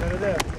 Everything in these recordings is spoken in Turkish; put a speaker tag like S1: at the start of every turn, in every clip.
S1: Right there.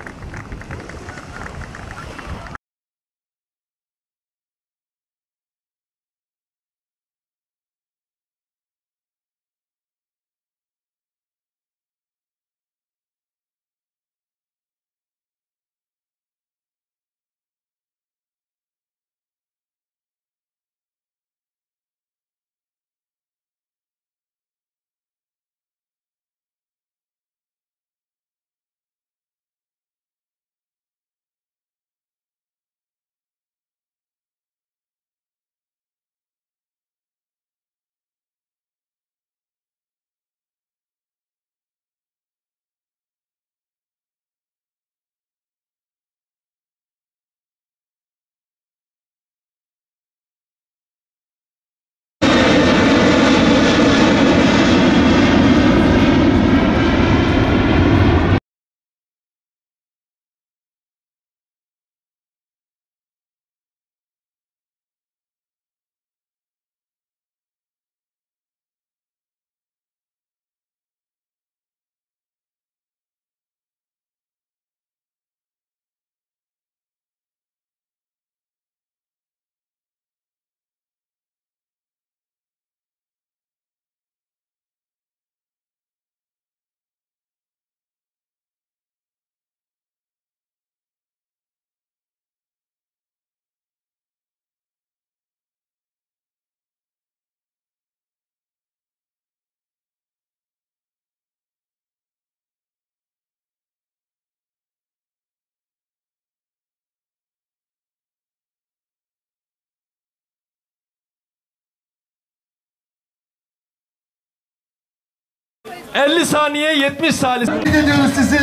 S1: 50 saniye 70 saniye.
S2: Tebrik ediyoruz sizi.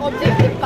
S3: Objektif